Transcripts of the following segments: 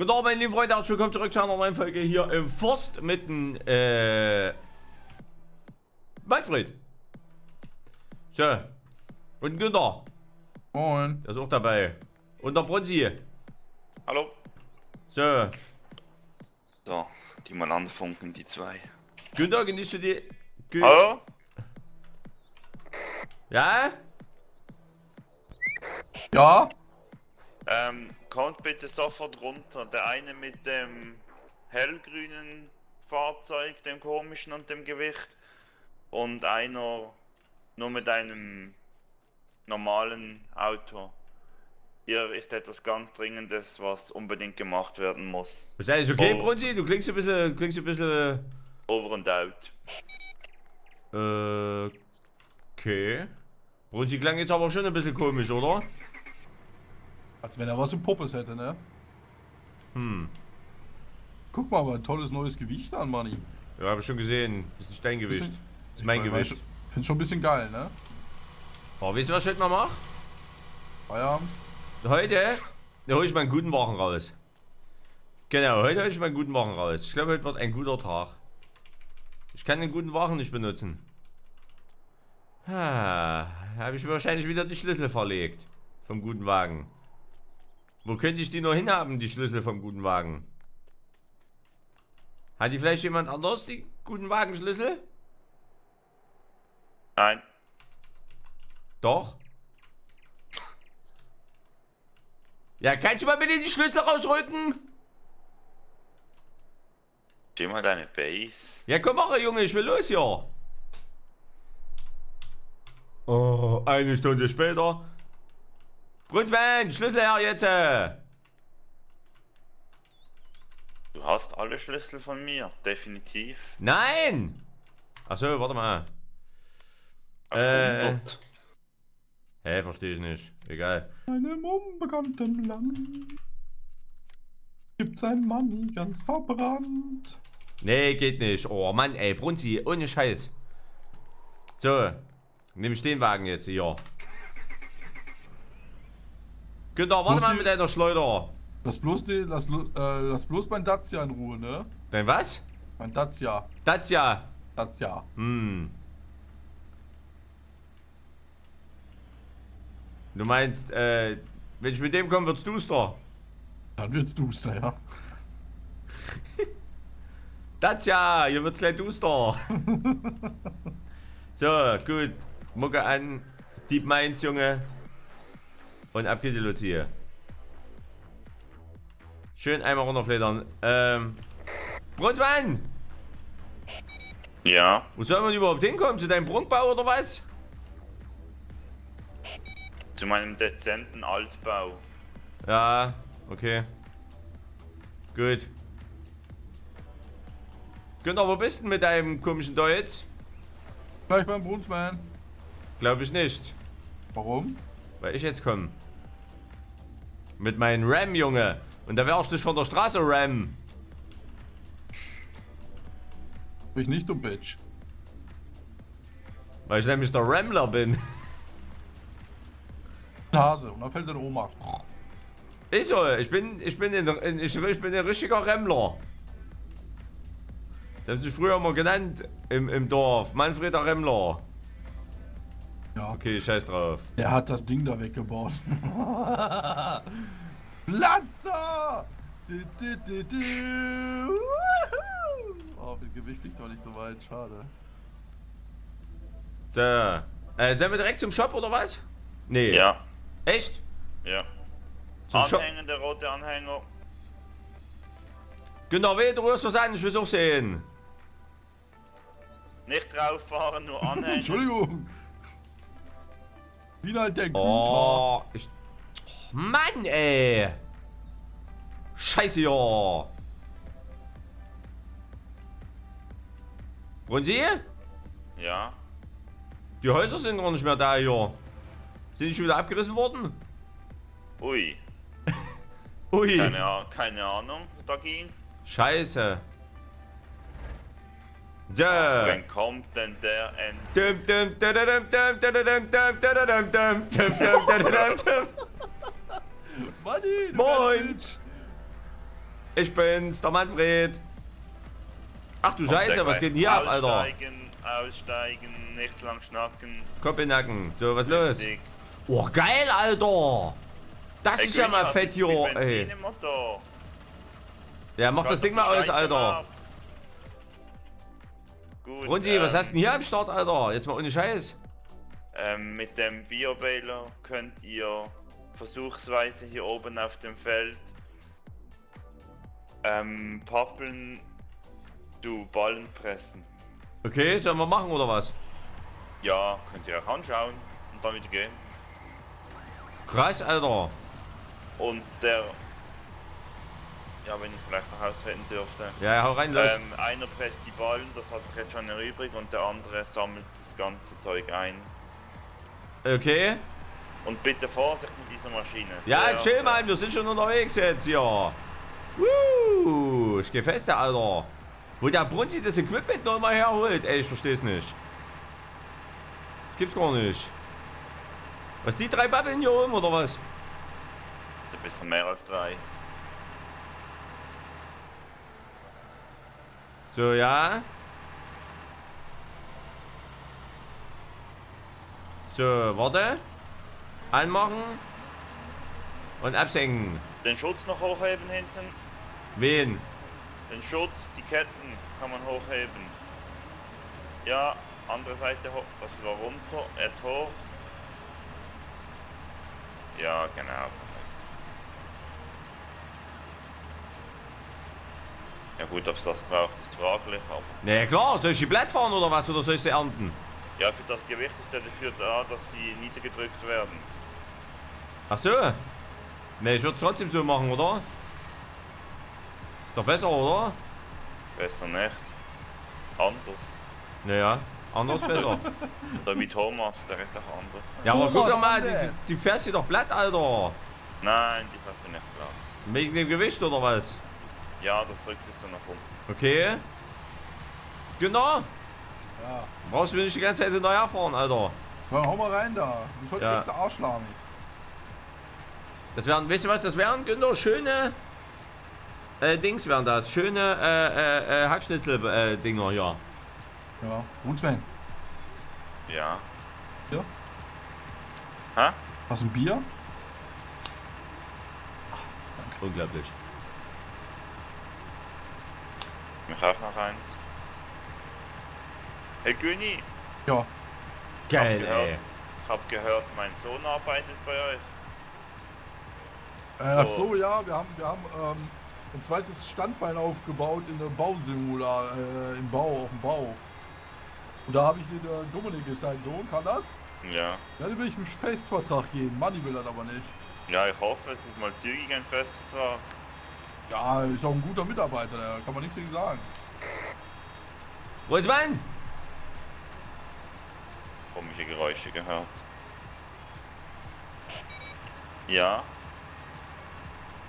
Guten Abend, meine lieben Freunde, herzlich willkommen zurück zu einer neuen Folge hier im Forst mit dem, äh, Manfred. So. Und Günther. Moin. Der ist auch dabei. Und der Bronzi. Hallo. So. So, die mal anfunken, die zwei. Günther, genießt du die... Gü Hallo? Ja? Ja? Ähm, kommt bitte sofort runter. Der eine mit dem hellgrünen Fahrzeug, dem komischen und dem Gewicht. Und einer nur mit einem normalen Auto. Hier ist etwas ganz Dringendes, was unbedingt gemacht werden muss. Ist alles okay, Oh. Bronzi? Du klingst ein bisschen... Klingst ein bisschen... Over and out. Äh... Okay. Bronzi klang jetzt aber schon ein bisschen komisch, oder? Als wenn er was im Puppes hätte, ne? Hm. Guck mal, aber ein tolles neues Gewicht an, Manni. Ja, habe ich schon gesehen. Das ist nicht dein Gewicht. Bisschen- Das ist mein Ich Gewicht. Finde schon ein bisschen geil, ne? Oh, wisst ihr, was ich heute mal mache? Feierabend. Heute da hole ich meinen guten Wachen raus. Genau, heute hole ich meinen guten Wachen raus. Ich glaube, heute wird ein guter Tag. Ich kann den guten Wachen nicht benutzen. Ah, habe ich wahrscheinlich wieder die Schlüssel verlegt. Vom guten Wagen. Wo könnte ich die noch hinhaben, die Schlüssel vom guten Wagen? Hat die vielleicht jemand anders, die guten Wagenschlüssel? Nein, Doch. Ja, kannst du mal bitte die Schlüssel rausrücken? geh mal deine Base. Ja, komm mach, Junge, ich will los hier. Oh, eine Stunde später. Brunsmann, Schlüssel her jetzt. äh. Du hast alle Schlüssel von mir, definitiv. Nein. Achso, warte mal. Auf Äh. 100. Hä, verstehe ich nicht. Egal. Einem unbekannten Land gibt's ein Manni ganz verbrannt. Nee, geht nicht. Oh Mann, ey, Brunzi, ohne Scheiß. So, nimm ich den Wagen jetzt hier. Günther, warte mal mit deiner Schleuder. Lass bloß, die, lass, äh, lass bloß mein Dacia in Ruhe, ne? Dein was? Mein Dacia. Dacia. Dacia. Hm. Du meinst, äh, wenn ich mit dem komme, wird's duster. Dann wird's duster, ja. Dacia, hier wird's gleich duster. so, gut. Mucke an. Deep Minds, Junge. Und ab geht die Luzi. Schön einmal runterfledern. Ähm. Brunsmann! Ja, Wo soll man überhaupt hinkommen? Zu deinem Prunkbau oder was? zu meinem dezenten Altbau. Ja, okay. Gut. Günther, wo bist du denn mit deinem komischen Deutsch? Gleich beim Brunsmann. Glaube ich nicht. Warum? Weil ich jetzt komme. Mit meinem Ram, Junge. Und da wärst du dich von der Straße Ram. Bin ich nicht, du Bitch. Weil ich nämlich der Rambler bin. Nase. Und dann fällt deine Oma. Ist so, ich bin, ich bin, in, in, ich, ich bin ein richtiger Rambler. Das haben sie früher mal genannt im, im Dorf. Manfred der Rambler. Ja, Okay, scheiß drauf. Der hat das Ding da weggebaut. Platz da! Du, du, du, du. Oh, mit Gewicht fliegt aber nicht so weit. Schade. So. Äh, sollen wir direkt zum Shop oder was? Nee. Ja, Echt? ja. Zum Shop? Anhänger, der rote Anhänger. Genau, weh, du rührst was an, ich will's auch sehen. Nicht drauf fahren, nur anhängen. Entschuldigung. Wie halt der Güter. Oh, ich. Oh, Mann, ey! Scheiße, ja! Und Sie? Ja, Die Häuser sind noch nicht mehr da hier. Sind die schon wieder abgerissen worden? ui. Ui. Keine, keine Ahnung, Dagin. Scheiße. So. Wann kommt denn der End? Dum, dum, dadadum, dum, dadadum, dum, dadadum, dum, dum, dum, dadadum, dum. Manni, du Moin. Ich bin's, der Manfred. Ach du Scheiße, was geht denn hier ab, Alter? Aussteigen, aussteigen, nicht lang schnacken. Kopenhagen. So, was los? Oh, geil, Alter. Das ist ja mal fett hier, ey. im Motor? Ja, mach das Ding mal aus, Alter. Gut. Runzi, was ähm, hast du denn hier am Start, Alter? Jetzt mal ohne Scheiß. Ähm, mit dem Biobailer könnt ihr versuchsweise hier oben auf dem Feld ähm, Pappeln du Ballen pressen. Okay, sollen wir machen oder was? Ja, könnt ihr auch anschauen und dann wieder gehen. Krass, Alter. Und der. Ja, wenn ich vielleicht noch ausreden dürfte. Ja, hau rein, los. Ähm, einer presst die Ballen, das hat sich jetzt schon erübrigt, und der andere sammelt das ganze Zeug ein. Okay. Und bitte Vorsicht mit dieser Maschine. Ja, Sehr, chill mal, wir sind schon unterwegs jetzt hier. Woo, ich geh fest, Alter. Wo der Brunzi das Equipment noch mal herholt, ey, ich versteh's nicht. Das gibt's gar nicht. Was, die drei Babbeln hier oben, oder was? Du bist noch mehr als drei. So, ja. So, warte. Anmachen. Und absenken. Den Schutz noch hochheben hinten. Wen? Den Schutz, die Ketten kann man hochheben. Ja, andere Seite hoch. Das war runter. Jetzt hoch. Ja, genau. Ja gut, ob es das braucht, ist fraglich, aber Na ja, klar, soll ich die Blatt fahren oder was? Oder soll ich sie ernten? ja, für das Gewicht ist der dafür da, dass sie niedergedrückt werden. Ach so. Ne, ich würde es trotzdem so machen, oder? Ist doch besser, oder? Besser nicht. Anders. Naja, anders besser. Oder wie Thomas, der ist auch anders. Ja, aber guck doch mal, die, die fährst du doch platt, Alter. Nein, die hast du nicht gehabt. Wegen dem Gewicht oder was? Ja, das drückt es dann nach unten. Okay. Genau. Ja. Brauchst du mir nicht die ganze Zeit hinterher fahren, Alter. Komm, hau mal rein da. Du bist heute Ja. echt der Arschlami. Das wären, weißt du was das wären? Genau, schöne äh, Dings wären das. Schöne äh, äh, äh, Hackschnitzel-Dinger, ja. Ja. Gut, Sven. Ja. Ja. Hä? Hast du ein Bier? Unglaublich. Ich auch noch eins. Hey Güni, Ja. Geil, gehört. ey. ich hab gehört, mein Sohn arbeitet bei euch. Äh, ach So. so, ja, wir haben, wir haben ähm, ein zweites Standbein aufgebaut in der Bausimula, äh, im Bau, auf dem Bau. Und da habe ich den äh, Dominik ist sein Sohn, kann das? Ja. Ja, den will ich einen Festvertrag geben. Manni will das aber nicht. Ja, ich hoffe, es wird mal zügig ein Festvertrag. Ja, ist auch ein guter Mitarbeiter, da kann man nichts gegen sagen. Rotwein? Komische Geräusche gehört. Ja,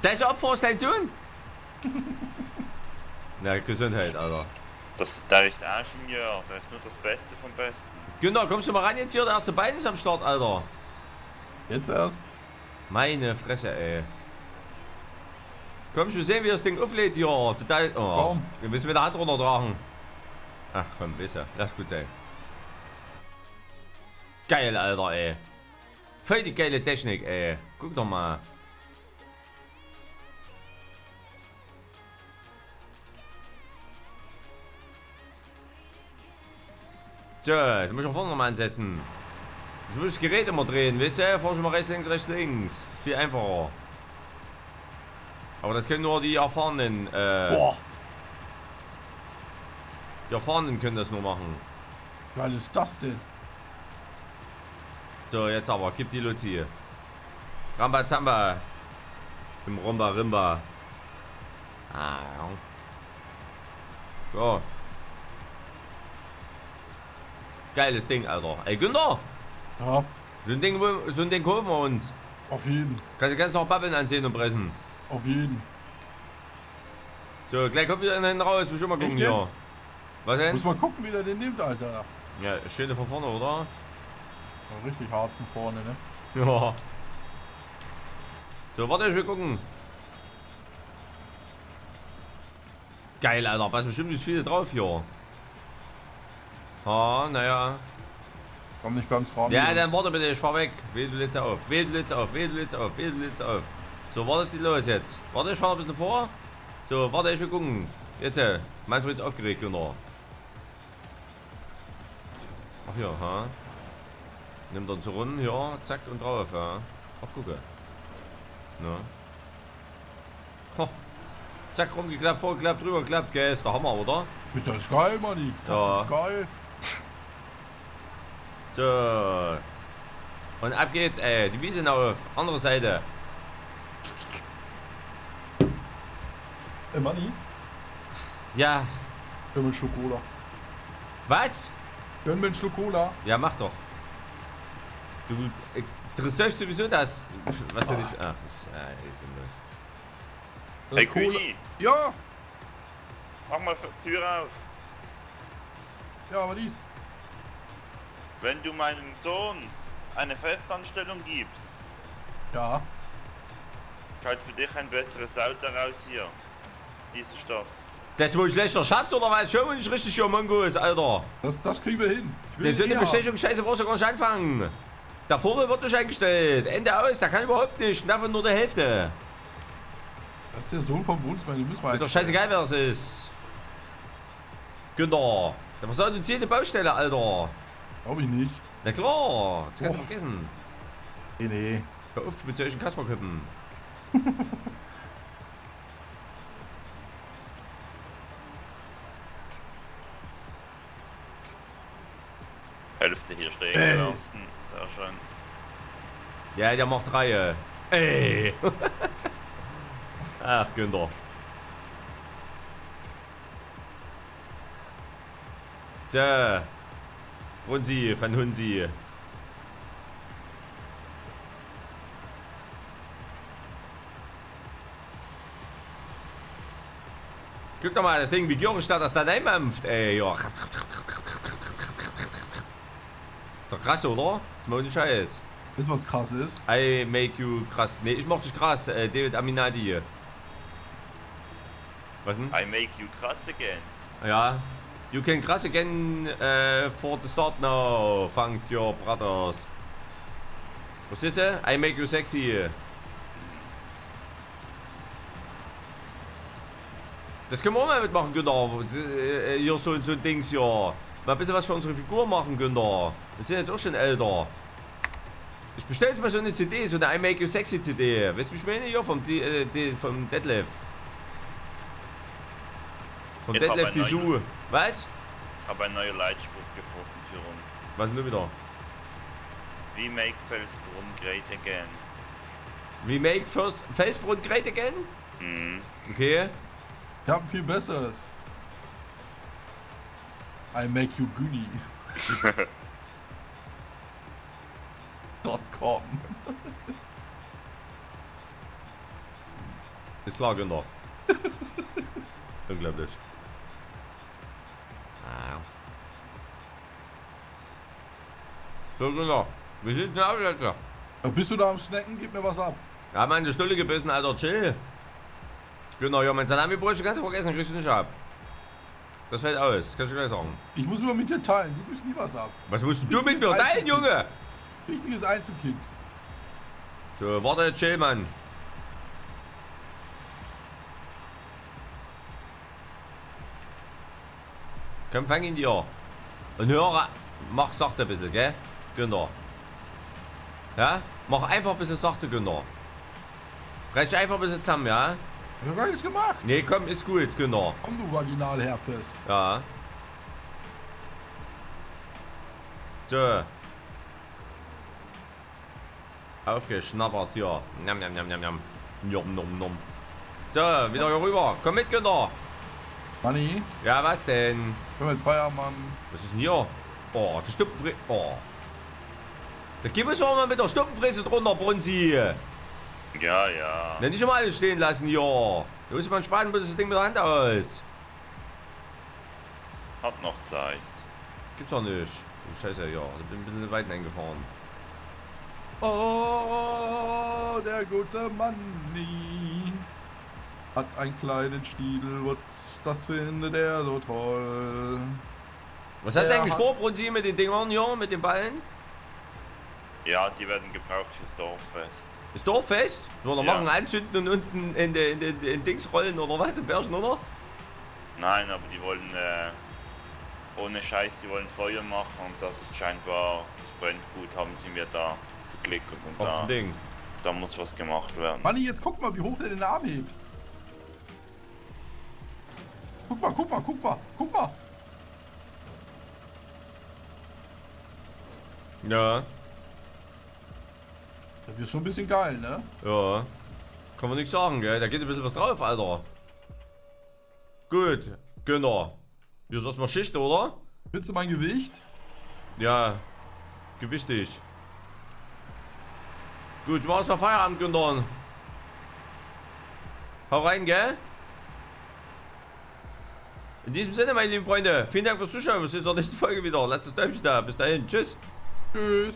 Das Opfer ist dein Sohn? Na, Gesundheit, Alter. das, der ist Ingenieur, der ist nur das Beste vom Besten. Günther, kommst du mal ran jetzt hier? Der erste Bein ist am Start, Alter. Jetzt erst? Meine Fresse, ey. Komm, will sehen, wie das Ding auflädt hier. Total. Oh, Komm. wir müssen mit der Hand runtertragen. Ach komm, besser. Lass gut sein. Geil, Alter, ey. Voll die geile Technik, ey. Guck doch mal. So, jetzt muss ich auch vorne nochmal ansetzen. Ich muss das Gerät immer drehen, weißt du? Fahr schon mal rechts, links, rechts, links. Ist viel einfacher. Aber das können nur die Erfahrenen, äh, Boah, die Erfahrenen können das nur machen. geil ist das denn? So, jetzt aber, gib die Luzi. Ramba Zamba. Im Rumba Rimba. Ah, ja. So. Geiles Ding, Alter. Ey, Günther! Ja, So ein Ding, so ein Ding kaufen wir uns. auf jeden. Kannst du ganz noch Babbeln ansehen und pressen. Auf jeden. So, gleich kommt wieder einen raus. Muss schon mal gucken hier. Was denn? Muss mal gucken, wie der den nimmt, Alter. Ja, schöne von vorne, oder? Richtig hart von vorne, ne? Ja. So, warte, ich will gucken. Geil, Alter. Pass bestimmt nicht viele drauf hier. Ah, naja. Komm nicht ganz dran. Ja, dann warte bitte, ich fahr weg. Wähl du jetzt auf, wähl du jetzt auf, wähl du jetzt auf, wähl du jetzt auf. So, warte, es geht los jetzt. Warte, ich fahr ein bisschen vor. So, warte, ich will gucken. Jetzt, äh, Manfred ist aufgeregt, genau. Ach ja, ha. Nimmt dann so Runden, ja, zack und drauf, ja. Ach, gucke. Na. Ho. Zack, rumgeklappt, vorgeklappt, drüber geklappt, gell, ist der Hammer, oder? Das ist geil, Manni. Das Ja. ist geil. So. Und ab geht's, ey. Die Wiese auf. Andere Seite. Äh, Manni, Ja. gönn mir einen Schluck Cola. Was? Gönn mir einen Schluck Cola. Ja, mach doch. Du äh, interessierst sowieso das. Was du nicht. Ach, das ist äh, sinnlos. Das Hey Cola- Kühni, Ja, mach mal die Tür auf. ja, aber dies. Wenn du meinem Sohn eine Festanstellung gibst, Ja, halt für dich ein besseres Auto raus hier. Diese Stadt. Das ist wohl ein schlechter Schatz oder was? Schon mal nicht richtig hier Mongo ist, Alter. das, das kriegen wir hin. Wir sind eine. Bestechung, scheiße, brauchst du gar nicht anfangen. Da vorne wird nicht eingestellt. Ende aus, der kann überhaupt nicht. Davon nur die Hälfte. Das ist der Sohn vom Bundesmann, den müssen wir Ist doch scheißegal, wer das ist. Günther. Der versaut uns jede Baustelle, Alter. Glaube ich nicht. Na klar, das kannst du Oh. vergessen. Nee, nee. Hör auf mit solchen Kasperköppen. Hälfte hier stehen Ey. gelassen. Sehr schön. Ja, der macht Reihe. Ey. Ach, Günther. So. Runzi von Hunsi. Guck doch mal, das Ding, wie gierig da das da reinmampft, ey. Ja. Krass, oder? Das ist mal ohne Scheiß. Wisst ihr, was krass ist? I make you krass. Nee, ich mach dich krass, äh, David Aminati hier. Was denn? I make you krass again. Ja. You can krass again äh, for the start now. Thank your brothers. Verstehst du? I make you sexy. Das können wir auch mal mitmachen, Günther. Äh, Hier so, so ein Dings hier. Mal ein bisschen was für unsere Figur machen, Günther. Wir sind jetzt auch schon älter. Ich bestell jetzt mal so eine CD, so eine I Make You Sexy CD. Weißt du, wie ich meine? Hier vom, äh, vom Detlef. Vom Ich Detlef hab einen Dessous. Was? Habe einen neuen Leitspruch gefunden für uns. Was denn wieder? We make Felsbrunn great again. We make Facebook great again? Hm. Okay. Ich hab ein viel besseres. I make you Güni. Dot com. Ist klar, Günther. Unglaublich. Ah. So, Günther. Wie sieht's denn aus, Alter? Ja, Bist du da am Snacken? Gib mir was ab. Ja, meine Stulle gebissen, Alter. Chill. Günther, ja, mein Salami-Brötchen kannst du vergessen, kriegst du nicht ab. Das fällt aus, das kann ich dir gleich sagen. Ich muss immer mit dir teilen. Du gibst nie was ab. Was musst du mit mir teilen. Junge? Richtiges Einzelkind. So, warte, chill, Mann. Komm, fang ihn dir. Und höre, mach sachte ein bisschen, gell? Günther. Ja? Mach einfach ein bisschen sachte, Günther. Reiß einfach ein bisschen zusammen, ja? Ich hab gar nichts gemacht. Nee, komm, ist gut, Günther. Komm, du Vaginalherpes. Ja. So. Aufgeschnappert hier. Njam, njam, njam, njam, njam. Njom, nom, nom. So, wieder hier rüber. Komm mit, Günther. Manni, Ja, was denn? wir jetzt Feierabend machen? Was ist denn hier? Oh, die Stuppenfräse. Oh. Da gib uns doch mal mit der Stuppenfräse drunter, Brunzi. Ja, ja. Na, nicht immer alles stehen lassen hier. Da muss man sparen, bis das Ding mit der Hand aus. Hat noch Zeit. Gibt's doch nicht. Scheiße, ja. Ich bin ein bisschen weit eingefahren. Oh, der gute Manni. Hat einen kleinen Stiedel, was das findet er so toll. Was hast du eigentlich vor, Brunzi, mit den Dingern hier, mit den Ballen? Ja, die werden gebraucht fürs Dorffest. Ist Dorffest? Wollen wir Ja. machen, anzünden und unten in den in, den- in Dings rollen oder was? Im Bärchen, oder? Nein, aber die wollen äh, ohne Scheiß, die wollen Feuer machen und das ist scheinbar, das brennt gut, haben sie mir da verklickert und Auf da, dem Ding. da muss was gemacht werden. Manni, jetzt guck mal, wie hoch der den Arm hebt. Guck mal, guck mal, guck mal, guck mal. Ja, Das wird schon ein bisschen geil, ne? ja. Kann man nichts sagen, gell? Da geht ein bisschen was drauf, Alter. Gut, Günter. Hier ist erstmal Schicht, oder? Willst du mein Gewicht? Ja, gewichtig. Gut, mach erstmal Feierabend, Günther. Hau rein, gell? In diesem Sinne, meine lieben Freunde, vielen Dank fürs Zuschauen. Wir sehen uns in der nächsten Folge wieder. Letztes Däumchen da. Bis dahin. Tschüss. Tschüss.